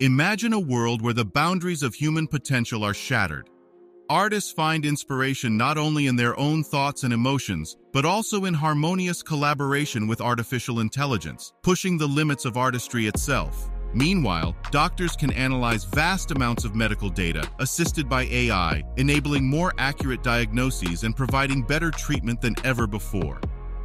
Imagine a world where the boundaries of human potential are shattered. Artists find inspiration not only in their own thoughts and emotions, but also in harmonious collaboration with artificial intelligence, pushing the limits of artistry itself. Meanwhile, doctors can analyze vast amounts of medical data, assisted by AI, enabling more accurate diagnoses and providing better treatment than ever before.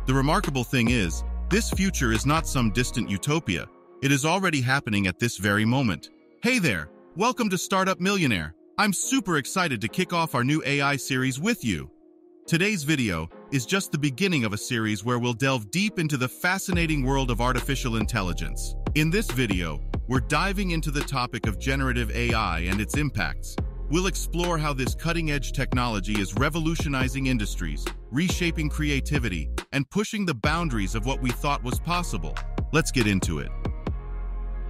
The remarkable thing is, this future is not some distant utopia. It is already happening at this very moment. Hey there! Welcome to Startup Millionaire. I'm super excited to kick off our new AI series with you. Today's video is just the beginning of a series where we'll delve deep into the fascinating world of artificial intelligence. In this video, we're diving into the topic of generative AI and its impacts. We'll explore how this cutting-edge technology is revolutionizing industries, reshaping creativity, and pushing the boundaries of what we thought was possible. Let's get into it.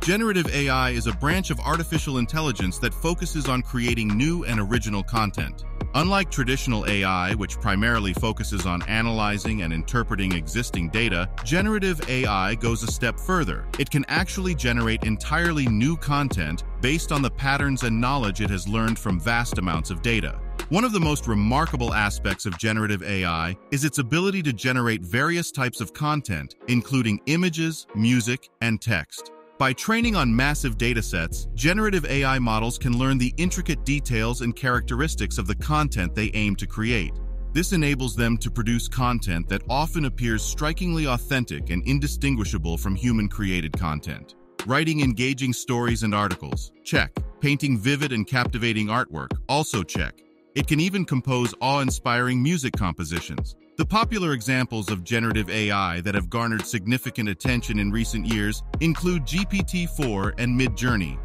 Generative AI is a branch of artificial intelligence that focuses on creating new and original content. Unlike traditional AI, which primarily focuses on analyzing and interpreting existing data, generative AI goes a step further. It can actually generate entirely new content based on the patterns and knowledge it has learned from vast amounts of data. One of the most remarkable aspects of generative AI is its ability to generate various types of content, including images, music, and text. By training on massive datasets, generative AI models can learn the intricate details and characteristics of the content they aim to create. This enables them to produce content that often appears strikingly authentic and indistinguishable from human-created content. Writing engaging stories and articles, check. Painting vivid and captivating artwork, also check. It can even compose awe-inspiring music compositions. The popular examples of generative AI that have garnered significant attention in recent years include GPT-4 and Midjourney.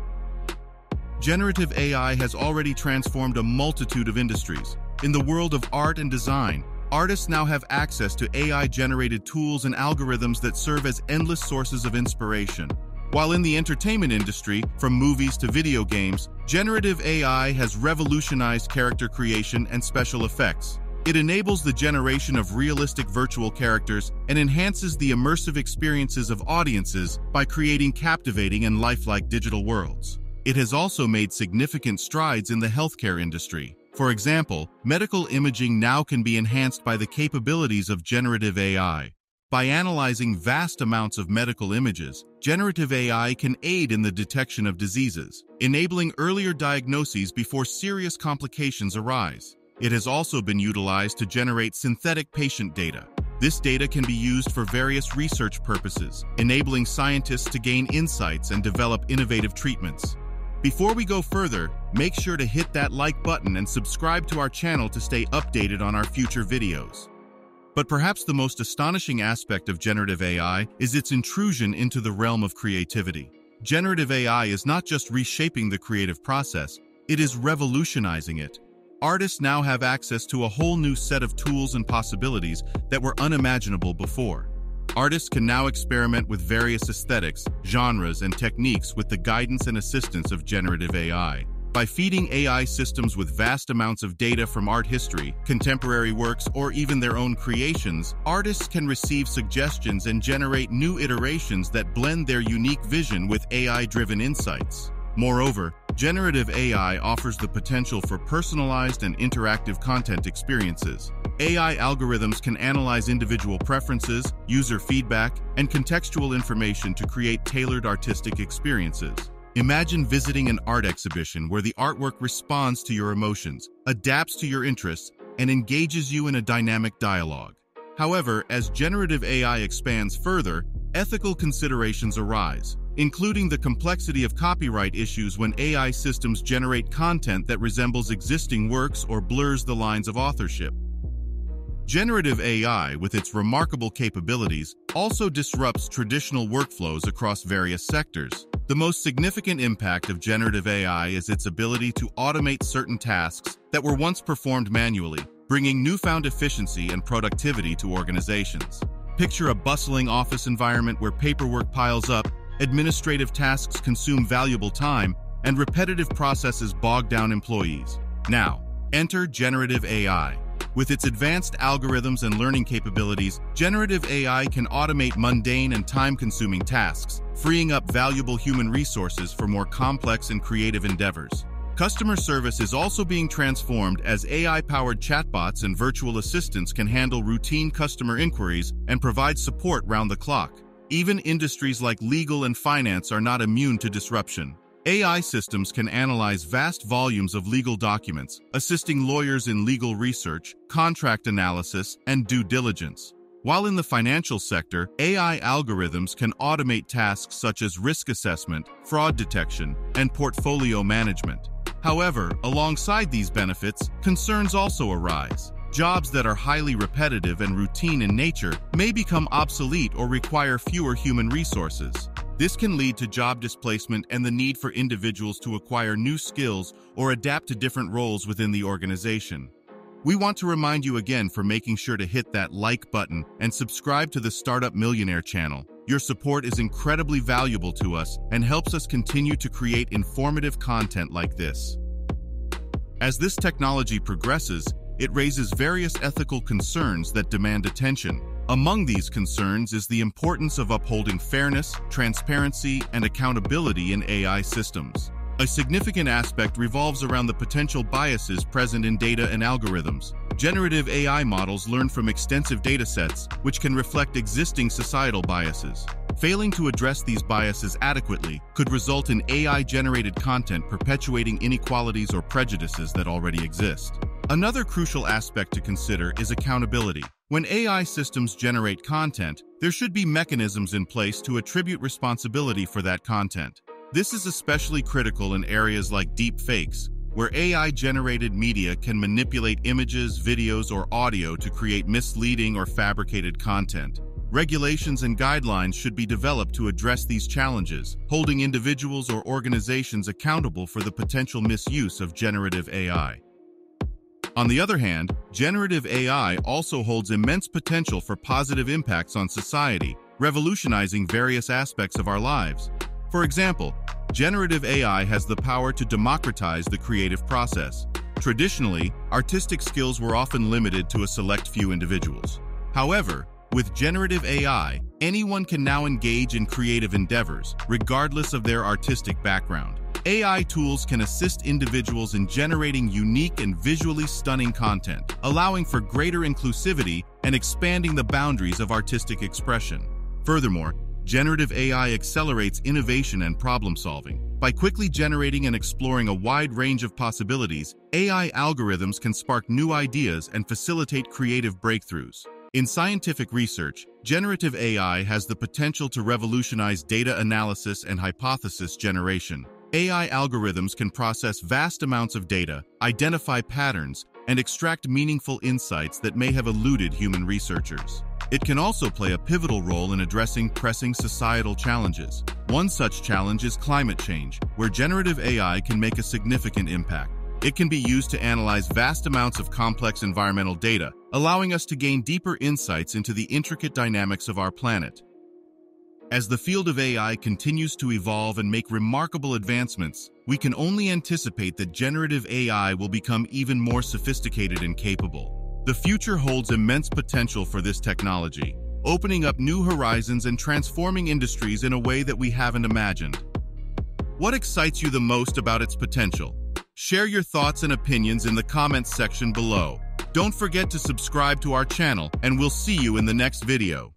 Generative AI has already transformed a multitude of industries. In the world of art and design, artists now have access to AI-generated tools and algorithms that serve as endless sources of inspiration. While in the entertainment industry, from movies to video games, generative AI has revolutionized character creation and special effects. It enables the generation of realistic virtual characters and enhances the immersive experiences of audiences by creating captivating and lifelike digital worlds. It has also made significant strides in the healthcare industry. For example, medical imaging now can be enhanced by the capabilities of generative AI. By analyzing vast amounts of medical images, generative AI can aid in the detection of diseases, enabling earlier diagnoses before serious complications arise. It has also been utilized to generate synthetic patient data. This data can be used for various research purposes, enabling scientists to gain insights and develop innovative treatments. Before we go further, make sure to hit that like button and subscribe to our channel to stay updated on our future videos. But perhaps the most astonishing aspect of generative AI is its intrusion into the realm of creativity. Generative AI is not just reshaping the creative process, it is revolutionizing it. Artists now have access to a whole new set of tools and possibilities that were unimaginable before. Artists can now experiment with various aesthetics, genres, and techniques with the guidance and assistance of generative AI. By feeding AI systems with vast amounts of data from art history, contemporary works, or even their own creations, artists can receive suggestions and generate new iterations that blend their unique vision with AI-driven insights. Moreover, generative AI offers the potential for personalized and interactive content experiences. AI algorithms can analyze individual preferences, user feedback, and contextual information to create tailored artistic experiences. Imagine visiting an art exhibition where the artwork responds to your emotions, adapts to your interests, and engages you in a dynamic dialogue. However, as generative AI expands further, ethical considerations arise including the complexity of copyright issues when AI systems generate content that resembles existing works or blurs the lines of authorship. Generative AI, with its remarkable capabilities, also disrupts traditional workflows across various sectors. The most significant impact of generative AI is its ability to automate certain tasks that were once performed manually, bringing newfound efficiency and productivity to organizations. Picture a bustling office environment where paperwork piles up administrative tasks consume valuable time, and repetitive processes bog down employees. Now, enter generative AI. With its advanced algorithms and learning capabilities, generative AI can automate mundane and time-consuming tasks, freeing up valuable human resources for more complex and creative endeavors. Customer service is also being transformed as AI-powered chatbots and virtual assistants can handle routine customer inquiries and provide support round the clock. Even industries like legal and finance are not immune to disruption. AI systems can analyze vast volumes of legal documents, assisting lawyers in legal research, contract analysis, and due diligence. While in the financial sector, AI algorithms can automate tasks such as risk assessment, fraud detection, and portfolio management. However, alongside these benefits, concerns also arise. Jobs that are highly repetitive and routine in nature may become obsolete or require fewer human resources. This can lead to job displacement and the need for individuals to acquire new skills or adapt to different roles within the organization. We want to remind you again for making sure to hit that like button and subscribe to the Startup Millionaire channel. Your support is incredibly valuable to us and helps us continue to create informative content like this. As this technology progresses, it raises various ethical concerns that demand attention. Among these concerns is the importance of upholding fairness, transparency, and accountability in AI systems. A significant aspect revolves around the potential biases present in data and algorithms. Generative AI models learn from extensive datasets, which can reflect existing societal biases. Failing to address these biases adequately could result in AI-generated content perpetuating inequalities or prejudices that already exist. Another crucial aspect to consider is accountability. When AI systems generate content, there should be mechanisms in place to attribute responsibility for that content. This is especially critical in areas like deep fakes, where AI-generated media can manipulate images, videos, or audio to create misleading or fabricated content. Regulations and guidelines should be developed to address these challenges, holding individuals or organizations accountable for the potential misuse of generative AI. On the other hand, generative AI also holds immense potential for positive impacts on society, revolutionizing various aspects of our lives. For example, generative AI has the power to democratize the creative process. Traditionally, artistic skills were often limited to a select few individuals. However, with generative AI, anyone can now engage in creative endeavors, regardless of their artistic background. AI tools can assist individuals in generating unique and visually stunning content, allowing for greater inclusivity and expanding the boundaries of artistic expression. Furthermore, generative AI accelerates innovation and problem solving. By quickly generating and exploring a wide range of possibilities, AI algorithms can spark new ideas and facilitate creative breakthroughs. In scientific research, generative AI has the potential to revolutionize data analysis and hypothesis generation. AI algorithms can process vast amounts of data, identify patterns, and extract meaningful insights that may have eluded human researchers. It can also play a pivotal role in addressing pressing societal challenges. One such challenge is climate change, where generative AI can make a significant impact. It can be used to analyze vast amounts of complex environmental data, allowing us to gain deeper insights into the intricate dynamics of our planet. As the field of AI continues to evolve and make remarkable advancements, we can only anticipate that generative AI will become even more sophisticated and capable. The future holds immense potential for this technology, opening up new horizons and transforming industries in a way that we haven't imagined. What excites you the most about its potential? Share your thoughts and opinions in the comments section below. Don't forget to subscribe to our channel, and we'll see you in the next video.